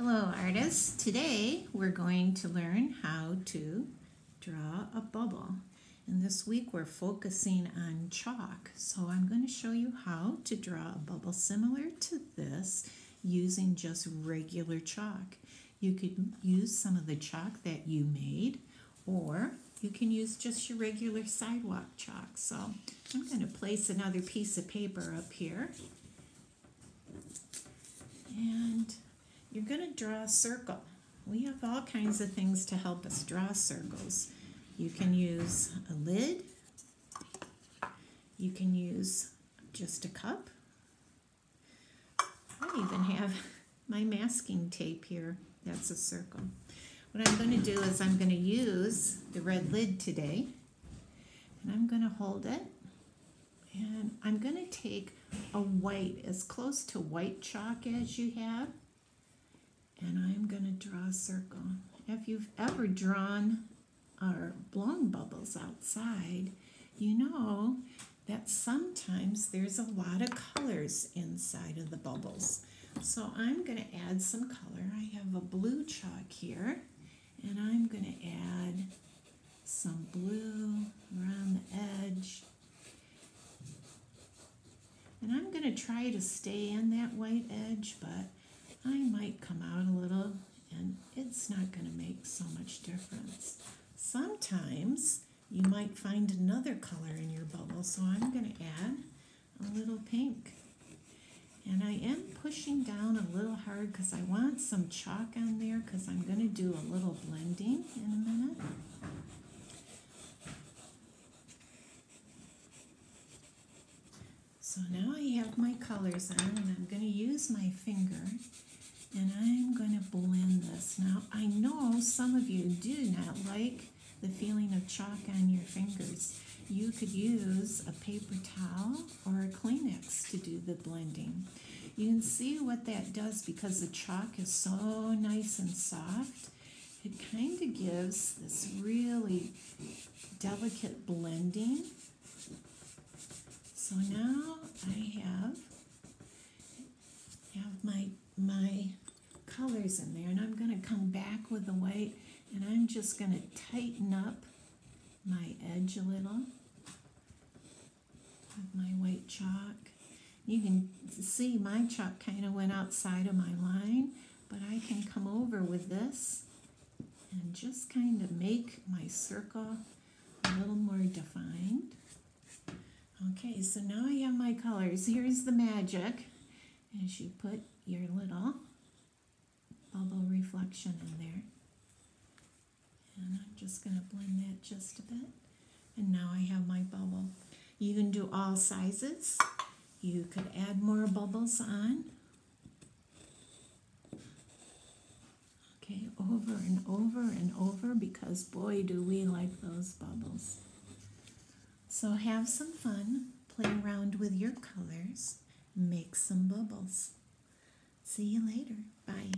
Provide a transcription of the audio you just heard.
Hello artists. Today we're going to learn how to draw a bubble. And this week we're focusing on chalk. So I'm going to show you how to draw a bubble similar to this using just regular chalk. You could use some of the chalk that you made or you can use just your regular sidewalk chalk. So I'm going to place another piece of paper up here. And you're going to draw a circle. We have all kinds of things to help us draw circles. You can use a lid. You can use just a cup. I even have my masking tape here. That's a circle. What I'm going to do is I'm going to use the red lid today. And I'm going to hold it. And I'm going to take a white, as close to white chalk as you have and I'm going to draw a circle. If you've ever drawn or blown bubbles outside, you know that sometimes there's a lot of colors inside of the bubbles. So I'm going to add some color. I have a blue chalk here, and I'm going to add some blue around the edge. And I'm going to try to stay in that white edge, but I might come out a little and it's not going to make so much difference. Sometimes you might find another color in your bubble, so I'm going to add a little pink. And I am pushing down a little hard because I want some chalk on there because I'm going to do a little blending in a minute. So now I have my colors on and I'm going to use my finger and I'm going to blend this. Now, I know some of you do not like the feeling of chalk on your fingers. You could use a paper towel or a Kleenex to do the blending. You can see what that does because the chalk is so nice and soft. It kind of gives this really delicate blending. So now I have have my my in there and I'm going to come back with the white and I'm just going to tighten up my edge a little with my white chalk. You can see my chalk kind of went outside of my line, but I can come over with this and just kind of make my circle a little more defined. Okay, so now I have my colors. Here's the magic. As you put your little bubble reflection in there. And I'm just going to blend that just a bit. And now I have my bubble. You can do all sizes. You could add more bubbles on. Okay, over and over and over because boy do we like those bubbles. So have some fun, play around with your colors, make some bubbles. See you later. Bye.